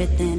everything.